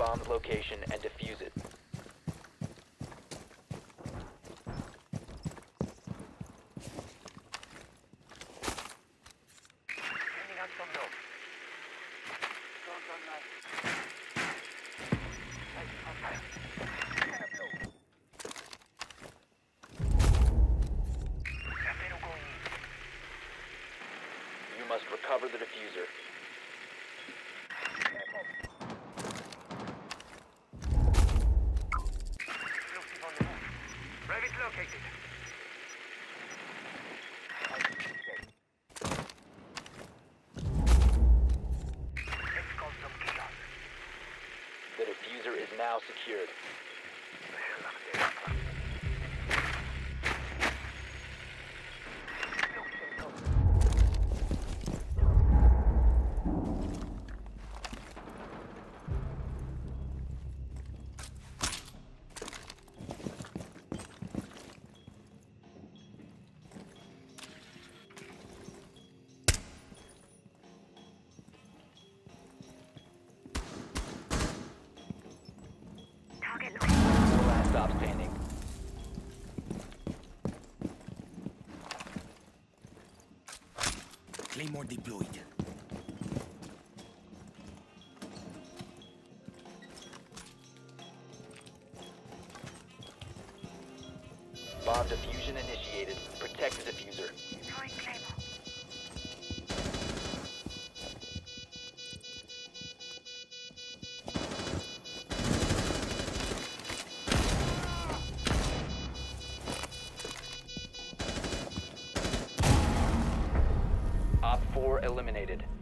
bomb's location and defuse it. You must recover the defuser. Located. The defuser is now secured. Stop standing. Claymore deployed. Bomb diffusion initiated. Protect the defuser. Throwing Claymore. Op 4 eliminated.